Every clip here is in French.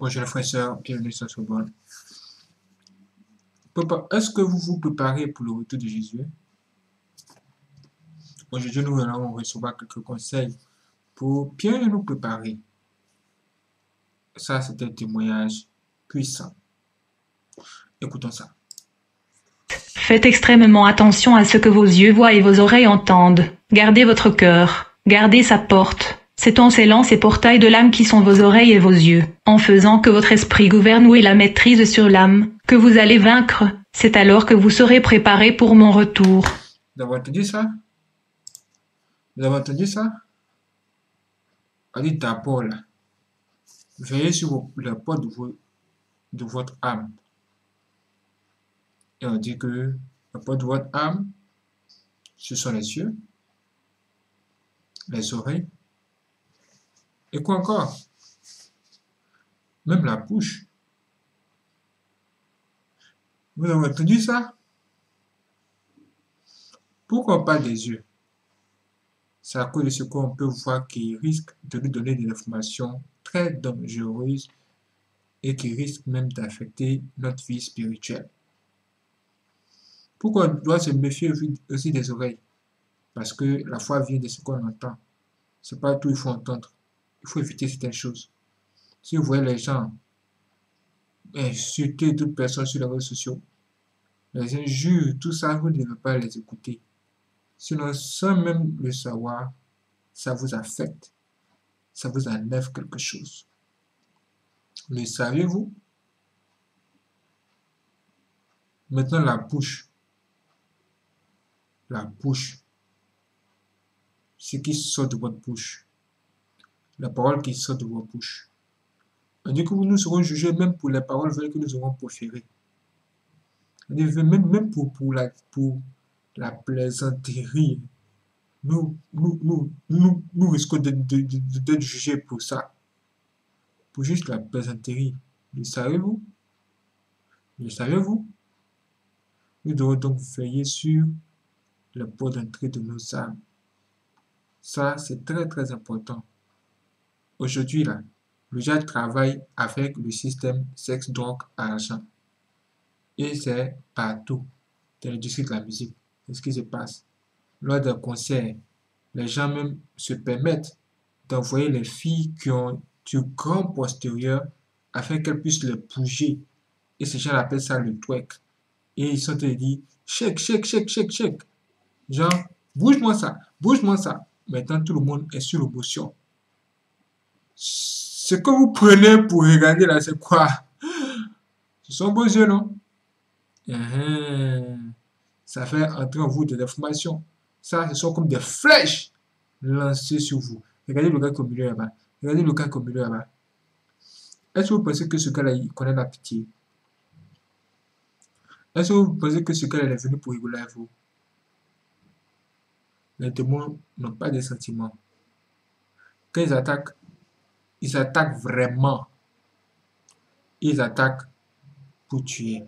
Frères et sœurs, bienvenue sur ce bon. Est-ce que vous vous préparez pour le retour de Jésus? Aujourd'hui, nous allons recevoir quelques conseils pour bien nous préparer. Ça, c'est un témoignage puissant. Écoutons ça. Faites extrêmement attention à ce que vos yeux voient et vos oreilles entendent. Gardez votre cœur. Gardez sa porte. C'est en scellant ces portails de l'âme qui sont vos oreilles et vos yeux, en faisant que votre esprit gouverne ou ait la maîtrise sur l'âme, que vous allez vaincre. C'est alors que vous serez préparé pour mon retour. Vous avez entendu ça? Vous avez entendu ça? On dit d'abord veillez sur la porte de, de votre âme. Et on dit que la porte de votre âme, ce sont les yeux, les oreilles, et quoi encore? Même la bouche. Vous avez entendu ça? Pourquoi pas des yeux? C'est à cause de ce qu'on peut voir qui risque de nous donner des informations très dangereuses et qui risque même d'affecter notre vie spirituelle. Pourquoi on doit se méfier aussi des oreilles? Parce que la foi vient de ce qu'on entend. C'est pas tout il faut entendre il faut éviter certaines choses. Si vous voyez les gens insulter d'autres personnes sur les réseaux sociaux, les injures, tout ça, vous ne devez pas les écouter. Sinon, sans même le savoir, ça vous affecte. Ça vous enlève quelque chose. Le saviez-vous? Maintenant, la bouche. La bouche. Ce qui sort de votre bouche la parole qui sort de vos bouches. On que nous serons jugés même pour les paroles que nous aurons proférées. Même, même pour, pour, la, pour la plaisanterie, nous, nous, nous, nous, risquons d'être jugés pour ça. Pour juste la plaisanterie. Le savez-vous? Le savez-vous? Nous devons donc veiller sur le port d'entrée de nos âmes. Ça, c'est très très important. Aujourd'hui, là, le diable travaille avec le système sexe, drogue, argent. Et c'est partout dans l'industrie de la musique. C'est ce qui se passe. Lors d'un concert, les gens même se permettent d'envoyer les filles qui ont du grand postérieur afin qu'elles puissent le bouger. Et ces gens appellent ça le twerk. Et ils sont te dire, shake, shake, shake, shake, shake. Genre, bouge-moi ça, bouge-moi ça. Maintenant, tout le monde est sur l'émotion. Ce que vous prenez pour regarder là, c'est quoi? Ce sont vos yeux, non? Uh-huh. Ça fait entrer en vous de l'information. Ça, ce sont comme des flèches lancées sur vous. Regardez le gars comme milieu là-bas. Regardez le gars comme milieu là-bas. Est-ce que vous pensez que ce gars-là, il connaît la pitié? Est-ce que vous pensez que ce gars-là est venu pour rigoler à vous? Les démons n'ont pas de sentiments. Quand ils attaquent, ils attaquent vraiment. Ils attaquent pour tuer.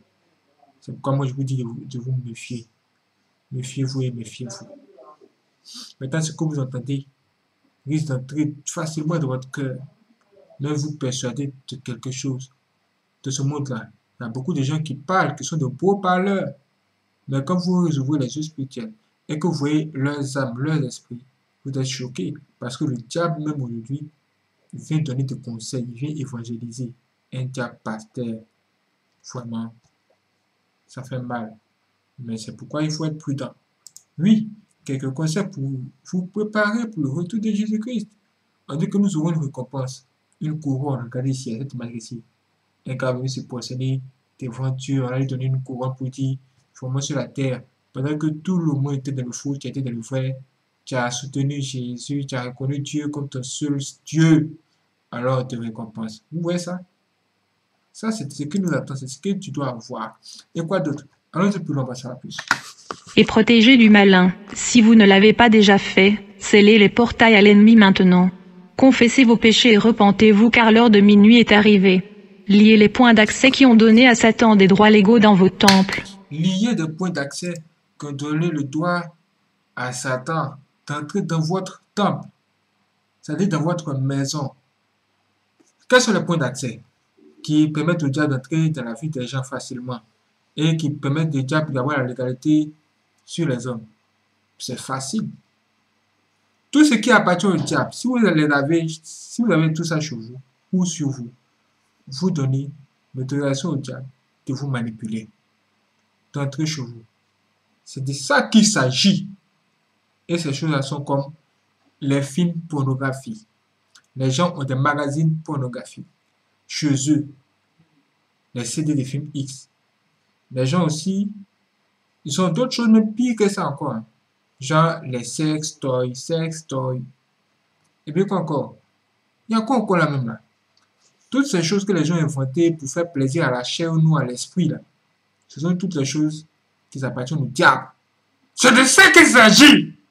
C'est pourquoi moi je vous dis de vous, méfier. Méfiez-vous et méfiez-vous. Maintenant, ce que vous entendez risque d'entrer facilement dans votre cœur. Mais vous persuadez de quelque chose de ce monde-là. Il y a beaucoup de gens qui parlent, qui sont de beaux parleurs. Mais quand vous ouvrez les yeux spirituels et que vous voyez leurs âmes, leurs esprits, vous êtes choqués. Parce que le diable, même aujourd'hui, vient donner des conseils, il vient évangéliser. Un diable pasteur, vraiment, ça fait mal. Mais c'est pourquoi il faut être prudent. Oui, quelques conseils pour vous préparer pour le retour de Jésus-Christ. On dit que nous aurons une récompense, une couronne. Regardez ici, cette image ici. Un gars venu se poissonner devant Dieu, on a lui donné une couronne pour dire, vraiment sur la terre. Pendant que tout le monde était dans le fou, tu étais dans le vrai, tu as soutenu Jésus, tu as reconnu Dieu comme ton seul Dieu, alors te récompense. Vous voyez ça? Ça, c'est ce qui nous attend, c'est ce que tu dois avoir. Et quoi d'autre? Allons-y plus loin, va plus. Et protégez du malin. Si vous ne l'avez pas déjà fait, scellez les portails à l'ennemi maintenant. Confessez vos péchés et repentez-vous car l'heure de minuit est arrivée. Liez les points d'accès qui ont donné à Satan des droits légaux dans vos temples. Liez des points d'accès que donné le droit à Satan d'entrer dans votre temple, c'est-à-dire dans votre maison. Quels sont les points d'accès qui permettent au diable d'entrer dans la vie des gens facilement et qui permettent au diable d'avoir la légalité sur les hommes? C'est facile. Tout ce qui appartient au diable, si vous avez, avez tout ça chez vous ou sur vous, vous donnez l'autorisation au diable de vous manipuler, d'entrer chez vous. C'est de ça qu'il s'agit. Et ces choses-là sont comme les films pornographiques. Les gens ont des magazines pornographiques chez eux. Les CD des films X. Les gens aussi, ils ont d'autres choses même pires que ça encore. Hein. Genre les sex toys, sex toys. Et puis quoi encore? Il y a quoi encore là même là? Toutes ces choses que les gens ont inventées pour faire plaisir à la chair ou à l'esprit là. Ce sont toutes les choses qui appartiennent au diable. C'est de ça qu'il s'agit.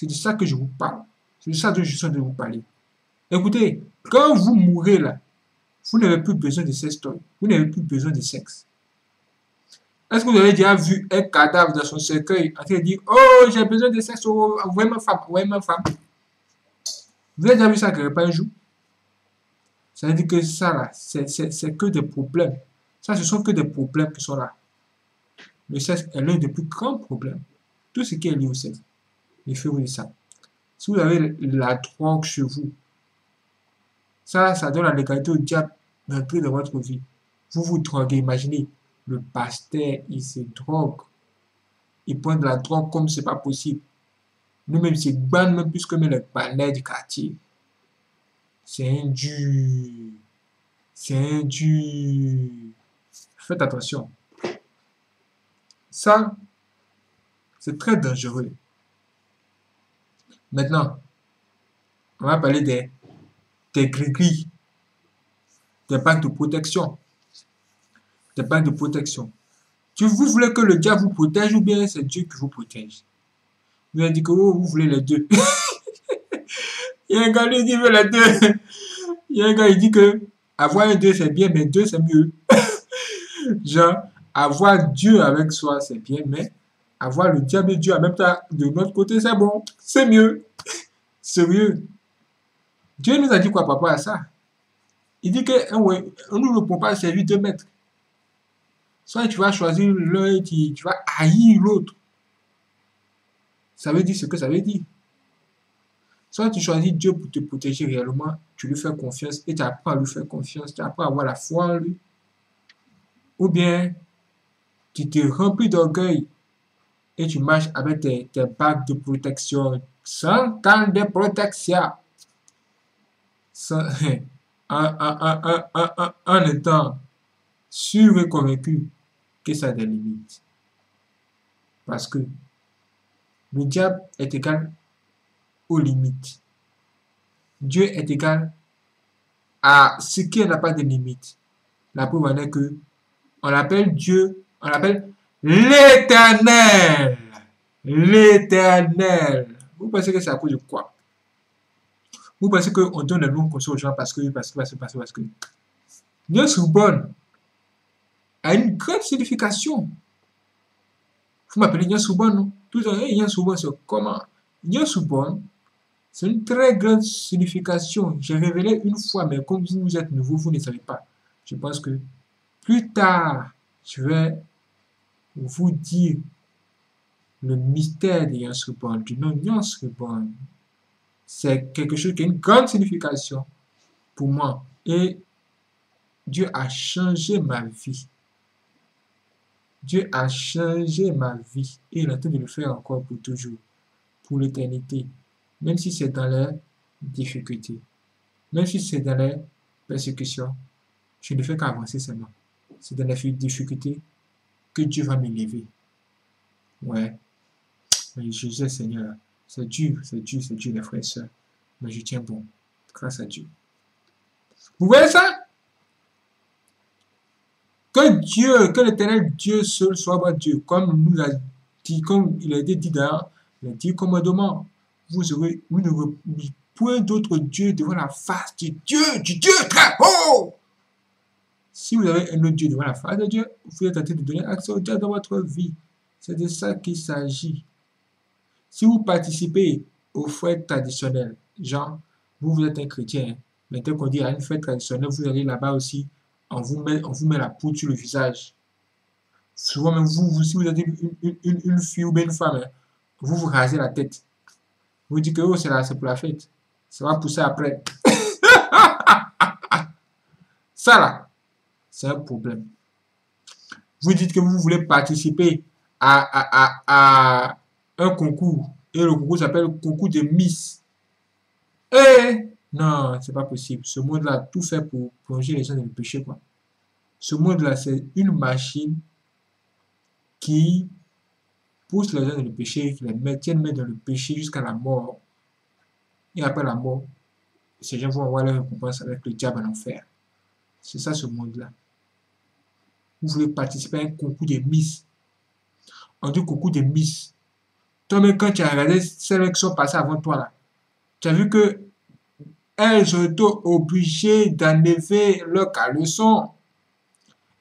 C'est de ça que je vous parle. C'est de ça que je suis en train de vous parler. Écoutez, quand vous mourrez là, vous n'avez plus besoin de sex toys. Vous n'avez plus besoin de sexe. Est-ce que vous avez déjà vu un cadavre dans son cercueil en train de dire Oh, j'ai besoin de sexe, oh, ouais, ma femme, ouais, ma femme. Vous avez déjà vu ça quelque part un jour? Ça veut dire que ça, là, c'est que des problèmes. Ça, ce sont que des problèmes qui sont là. Le sexe est l'un des plus grands problèmes. Tout ce qui est lié au sexe. Méfiez-vous de ça. Si vous avez la drogue chez vous, ça, ça donne la légalité au diable d'entrer dans votre vie. Vous vous droguez, imaginez, le pasteur, il se drogue. Il prend de la drogue comme c'est pas possible. Nous-mêmes, c'est ban même plus que les panais du quartier. C'est un C'est un Faites attention. Ça, c'est très dangereux. Maintenant, on va parler des, des gris-gris, des packs de protection des pas de protection. Tu, vous voulez que le diable vous protège ou bien c'est Dieu qui vous protège? Vous avez dit que oh, vous voulez les deux. Il y a un gars qui dit veut les deux. Il y a un gars qui dit que avoir un Dieu c'est bien, mais deux c'est mieux. Genre, avoir Dieu avec soi c'est bien, mais avoir le diable et Dieu en même temps de notre côté c'est bon, c'est mieux. Sérieux. Dieu nous a dit quoi rapport à ça? Il dit que ouais, nous ne pouvons pas servir deux maîtres. Soit tu vas choisir l'un tu, vas haïr l'autre. Ça veut dire ce que ça veut dire. Soit tu choisis Dieu pour te protéger réellement, tu lui fais confiance et tu apprends à lui faire confiance, tu apprends à avoir la foi en lui. Ou bien, tu te remplis d'orgueil et tu marches avec tes, tes bagues de protection sans temps de protection. en étant sûr et convaincu que ça a des limites. Parce que le diable est égal aux limites. Dieu est égal à ce qui n'a pas de limites. La preuve en est que on l'appelle Dieu, on l'appelle l'éternel. L'éternel. Vous pensez que c'est à cause de quoi? Vous pensez qu'on donne le nom ça aux gens parce que, parce que, parce que, parce que, parce. Dieu bonne a une grande signification. Vous m'appelez Nyansubon, non? Tout le temps, Nyansubon, c'est comment? Nyansubon, c'est une très grande signification. J'ai révélé une fois, mais comme vous êtes nouveau, vous ne savez pas. Je pense que plus tard, je vais vous dire le mystère de Nyansubon, du nom Nyansubon. C'est quelque chose qui a une grande signification pour moi. Et Dieu a changé ma vie. Dieu a changé ma vie et il a train de le faire encore pour toujours, pour l'éternité, même si c'est dans les difficultés, même si c'est dans les persécutions, je ne fais qu'avancer seulement. C'est dans les difficultés que Dieu va m'élever. Ouais, mais je sais Seigneur, c'est Dieu, c'est Dieu, c'est Dieu les frères et sœurs, mais je tiens bon, grâce à Dieu. Vous voyez ça? Que Dieu, que l'éternel Dieu seul soit votre Dieu, comme nous a dit, comme il a été dit dans le dit commandement. Vous aurez, vous n'aurez point d'autre Dieu devant la face du Dieu, du Dieu très haut. Si vous avez un autre Dieu devant la face de Dieu, vous êtes tenté de donner accès au Dieu dans votre vie. C'est de ça qu'il s'agit. Si vous participez aux fêtes traditionnelles, genre, vous, vous êtes un chrétien, dès qu'on dit à une fête traditionnelle, vous allez là-bas aussi on vous met, on vous met la poudre sur le visage. Souvent, même vous, vous si vous êtes une, une, une, une fille ou bien une femme, hein, vous vous rasez la tête. Vous dites que oh, c'est pour la fête. Ça va pousser après. Ça là, c'est un problème. Vous dites que vous voulez participer à, un concours. Et le concours s'appelle concours de Miss. Eh non, c'est pas possible. Ce monde-là tout fait pour plonger les gens dans le péché, quoi. Ce monde-là, c'est une machine qui pousse les gens dans le péché, qui les maintiennent dans le péché jusqu'à la mort. Et après la mort, ces gens vont avoir leur récompense avec le diable en enfer. C'est ça ce monde-là. Vous voulez participer à un concours de Miss. On dit concours de Miss. Toi-même, quand tu as regardé celles qui sont passées avant toi, là, tu as vu que elles ont été obligées d'enlever leur caleçon.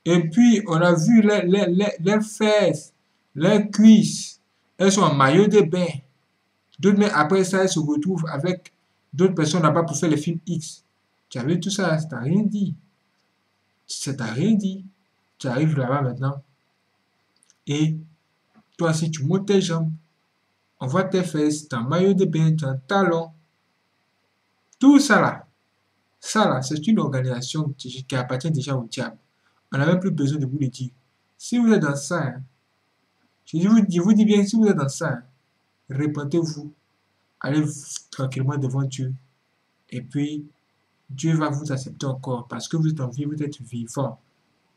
Et puis, on a vu leurs fesses, leurs cuisses. Elles sont en maillot de bain. D'autres, après ça, elles se retrouvent avec d'autres personnes là-bas pour faire les films X. Tu as vu tout ça, ça t'a rien dit. Ça t'a rien dit. Tu arrives là-bas maintenant. Et toi, si tu montes tes jambes, on voit tes fesses, ton maillot de bain, ton talon. Tout ça là, ça là, c'est une organisation qui, appartient déjà au diable. On n'a même plus besoin de vous le dire. Si vous êtes dans ça, hein, je, vous, dis bien, si vous êtes dans ça, hein, répondez-vous. Allez tranquillement devant Dieu. Et puis, Dieu va vous accepter encore parce que vous êtes en vie, vous êtes vivant.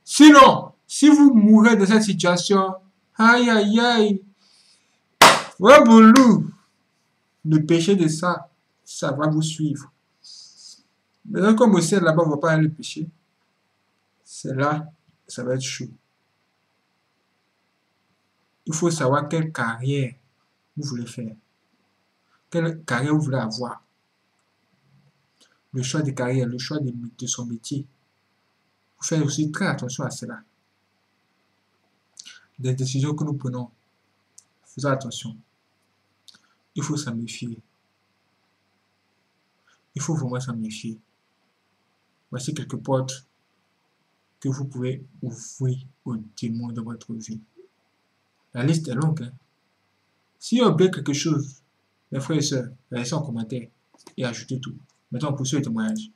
Sinon, si vous mourrez de cette situation, aïe aïe aïe, ouais, boulou, le péché de ça, ça va vous suivre. Maintenant, comme au ciel là-bas, on ne va pas aller le péché, c'est là, ça va être chaud. Il faut savoir quelle carrière vous voulez faire. Quelle carrière vous voulez avoir le choix de carrière, le choix de, son métier. Vous faites aussi très attention à cela. Des décisions que nous prenons, faisons attention. Il faut s'en méfier. Il faut vraiment s'en méfier. Voici quelques portes que vous pouvez ouvrir aux démons de votre vie. La liste est longue. Hein? Si vous oubliez quelque chose, mes frères et sœurs, laissez en commentaire et ajoutez tout. Maintenant, pour le témoignage.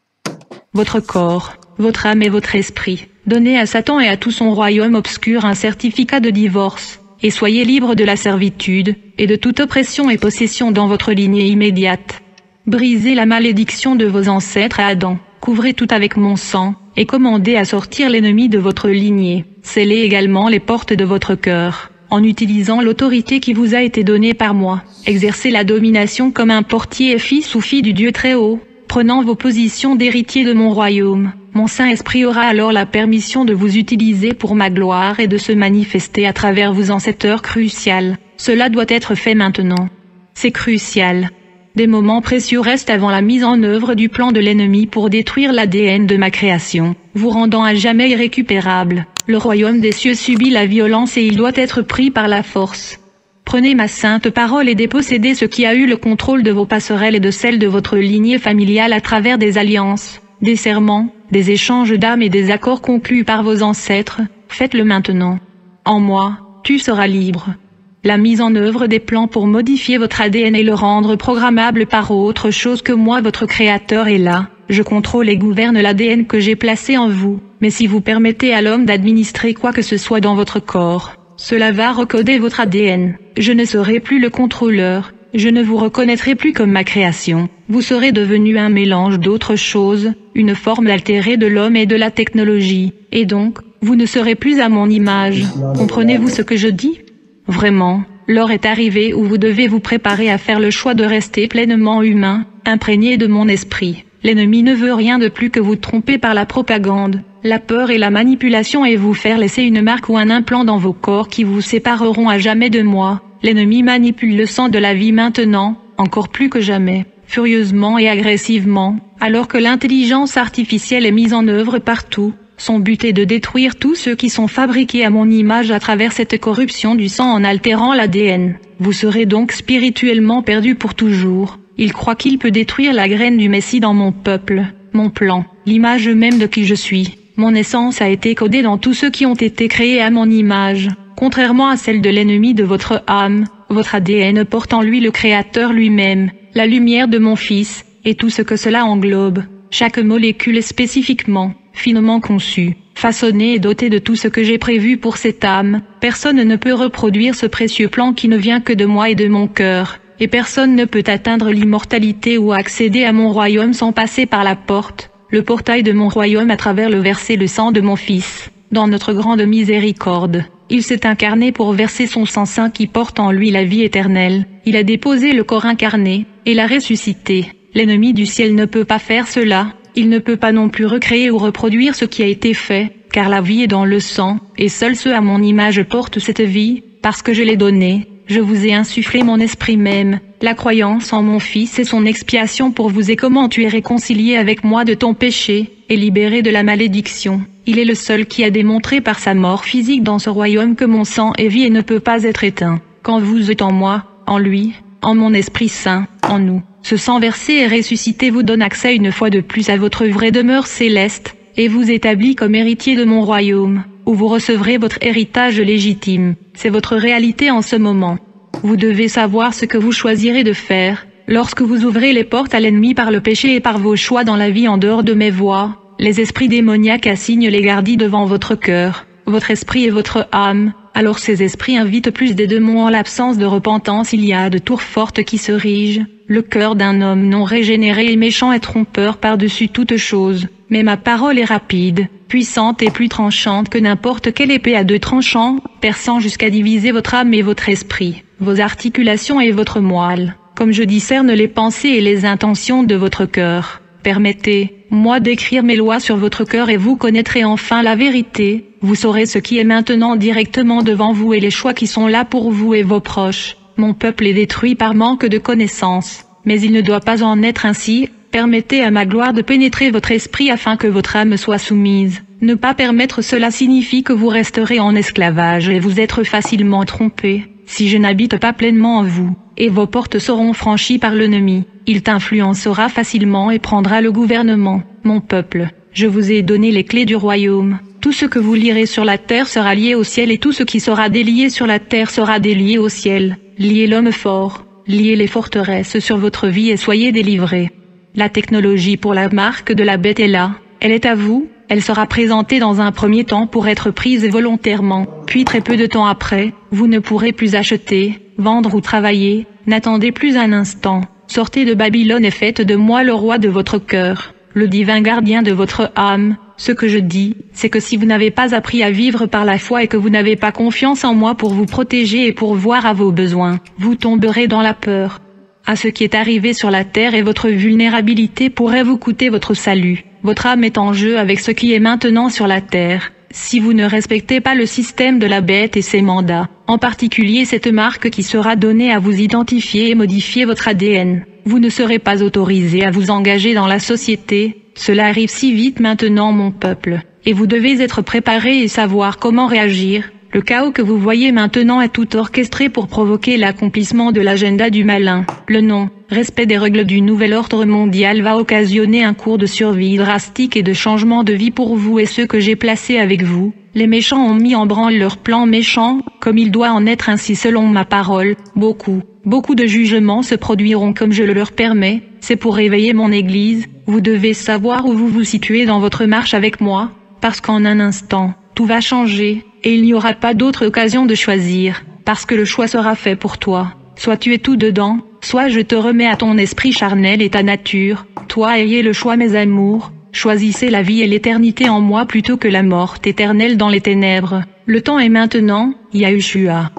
Votre corps, votre âme et votre esprit, donnez à Satan et à tout son royaume obscur un certificat de divorce, et soyez libres de la servitude, et de toute oppression et possession dans votre lignée immédiate. Brisez la malédiction de vos ancêtres à Adam, couvrez tout avec mon sang, et commandez à sortir l'ennemi de votre lignée. Scellez également les portes de votre cœur en utilisant l'autorité qui vous a été donnée par moi. Exercez la domination comme un portier fils ou fille du Dieu très haut, prenant vos positions d'héritier de mon royaume. Mon Saint-Esprit aura alors la permission de vous utiliser pour ma gloire et de se manifester à travers vous en cette heure cruciale. Cela doit être fait maintenant. C'est crucial. Des moments précieux restent avant la mise en œuvre du plan de l'ennemi pour détruire l'ADN de ma création, vous rendant à jamais irrécupérable. Le royaume des cieux subit la violence et il doit être pris par la force. Prenez ma sainte parole et dépossédez ce qui a eu le contrôle de vos passerelles et de celles de votre lignée familiale à travers des alliances, des serments, des échanges d'âmes et des accords conclus par vos ancêtres. Faites-le maintenant. En moi, tu seras libre. La mise en œuvre des plans pour modifier votre ADN et le rendre programmable par autre chose que moi votre créateur est là. Je contrôle et gouverne l'ADN que j'ai placé en vous. Mais si vous permettez à l'homme d'administrer quoi que ce soit dans votre corps, cela va recoder votre ADN. Je ne serai plus le contrôleur. Je ne vous reconnaîtrai plus comme ma création. Vous serez devenu un mélange d'autres choses, une forme altérée de l'homme et de la technologie. Et donc, vous ne serez plus à mon image. Comprenez-vous ce que je dis? Vraiment, l'heure est arrivée où vous devez vous préparer à faire le choix de rester pleinement humain, imprégné de mon esprit. L'ennemi ne veut rien de plus que vous tromper par la propagande, la peur et la manipulation et vous faire laisser une marque ou un implant dans vos corps qui vous sépareront à jamais de moi. L'ennemi manipule le sang de la vie maintenant, encore plus que jamais, furieusement et agressivement, alors que l'intelligence artificielle est mise en œuvre partout. Son but est de détruire tous ceux qui sont fabriqués à mon image à travers cette corruption du sang en altérant l'ADN. Vous serez donc spirituellement perdu pour toujours. Il croit qu'il peut détruire la graine du Messie dans mon peuple, mon plan, l'image même de qui je suis. Mon essence a été codée dans tous ceux qui ont été créés à mon image. Contrairement à celle de l'ennemi de votre âme, votre ADN porte en lui le Créateur lui-même, la lumière de mon Fils, et tout ce que cela englobe. Chaque molécule est spécifiquement, finement conçue, façonnée et dotée de tout ce que j'ai prévu pour cette âme. Personne ne peut reproduire ce précieux plan qui ne vient que de moi et de mon cœur. Et personne ne peut atteindre l'immortalité ou accéder à mon royaume sans passer par la porte, le portail de mon royaume à travers le verser le sang de mon Fils. Dans notre grande miséricorde, il s'est incarné pour verser son sang saint qui porte en lui la vie éternelle. Il a déposé le corps incarné, et l'a ressuscité. L'ennemi du ciel ne peut pas faire cela, il ne peut pas non plus recréer ou reproduire ce qui a été fait, car la vie est dans le sang, et seuls ceux à mon image portent cette vie, parce que je l'ai donnée, je vous ai insufflé mon esprit même, la croyance en mon Fils et son expiation pour vous et comment tu es réconcilié avec moi de ton péché, et libéré de la malédiction. Il est le seul qui a démontré par sa mort physique dans ce royaume que mon sang est vie et ne peut pas être éteint. Quand vous êtes en moi, en lui, en mon Esprit Saint, en nous, ce sang versé et ressuscité vous donne accès une fois de plus à votre vraie demeure céleste, et vous établit comme héritier de mon royaume où vous recevrez votre héritage légitime. C'est votre réalité en ce moment. Vous devez savoir ce que vous choisirez de faire. Lorsque vous ouvrez les portes à l'ennemi par le péché et par vos choix dans la vie en dehors de mes voies, les esprits démoniaques assignent les gardis devant votre cœur, votre esprit et votre âme. Alors ces esprits invitent plus des démons en l'absence de repentance il y a de tours fortes qui se rigent. Le cœur d'un homme non régénéré est méchant et trompeur par-dessus toute chose. Mais ma parole est rapide, puissante et plus tranchante que n'importe quelle épée à deux tranchants, perçant jusqu'à diviser votre âme et votre esprit, vos articulations et votre moelle, comme je discerne les pensées et les intentions de votre cœur. Permettez, moi d'écrire mes lois sur votre cœur et vous connaîtrez enfin la vérité, vous saurez ce qui est maintenant directement devant vous et les choix qui sont là pour vous et vos proches. Mon peuple est détruit par manque de connaissances, mais il ne doit pas en être ainsi, Permettez à ma gloire de pénétrer votre esprit afin que votre âme soit soumise. Ne pas permettre cela signifie que vous resterez en esclavage et vous être facilement trompé, si je n'habite pas pleinement en vous, et vos portes seront franchies par l'ennemi. Il t'influencera facilement et prendra le gouvernement, mon peuple. Je vous ai donné les clés du royaume. Tout ce que vous lirez sur la terre sera lié au ciel et tout ce qui sera délié sur la terre sera délié au ciel. Liez l'homme fort, liez les forteresses sur votre vie et soyez délivrés. La technologie pour la marque de la bête est là. Elle est à vous. Elle sera présentée dans un premier temps pour être prise volontairement. Puis très peu de temps après, vous ne pourrez plus acheter, vendre ou travailler. N'attendez plus un instant. Sortez de Babylone et faites de moi le roi de votre cœur, le divin gardien de votre âme. Ce que je dis, c'est que si vous n'avez pas appris à vivre par la foi et que vous n'avez pas confiance en moi pour vous protéger et pour voir à vos besoins, vous tomberez dans la peur, à ce qui est arrivé sur la terre et votre vulnérabilité pourrait vous coûter votre salut. Votre âme est en jeu avec ce qui est maintenant sur la terre. Si vous ne respectez pas le système de la bête et ses mandats, en particulier cette marque qui sera donnée à vous identifier et modifier votre ADN, vous ne serez pas autorisé à vous engager dans la société. Cela arrive si vite maintenant mon peuple, et vous devez être préparé et savoir comment réagir, le chaos que vous voyez maintenant est tout orchestré pour provoquer l'accomplissement de l'agenda du malin. Le non, respect des règles du nouvel ordre mondial va occasionner un cours de survie drastique et de changement de vie pour vous et ceux que j'ai placés avec vous. Les méchants ont mis en branle leur plan méchant, comme il doit en être ainsi selon ma parole. Beaucoup, beaucoup de jugements se produiront comme je le leur permets. C'est pour réveiller mon Église. Vous devez savoir où vous vous situez dans votre marche avec moi, parce qu'en un instant, tout va changer et il n'y aura pas d'autre occasion de choisir, parce que le choix sera fait pour toi. Soit tu es tout dedans, soit je te remets à ton esprit charnel et ta nature. Toi ayez le choix mes amours, choisissez la vie et l'éternité en moi plutôt que la mort éternelle dans les ténèbres. Le temps est maintenant, Yahushua.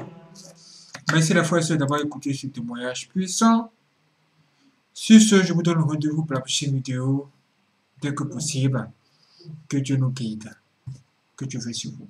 Merci la foi d'avoir écouté ce témoignage puissant. Sur ce, je vous donne rendez-vous pour la prochaine vidéo dès que possible. Que Dieu nous guide. Que Dieu veille sur vous.